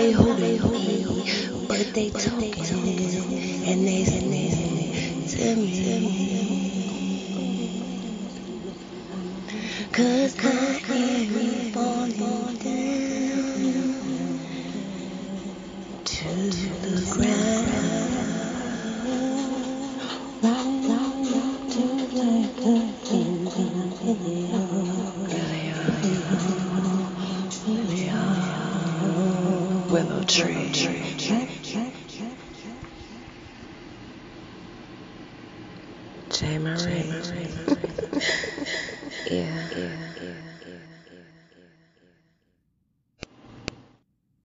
they holding me, but they talking and they listening to me. Cause I am falling down. Willow tree. J. Marie. yeah, yeah, yeah.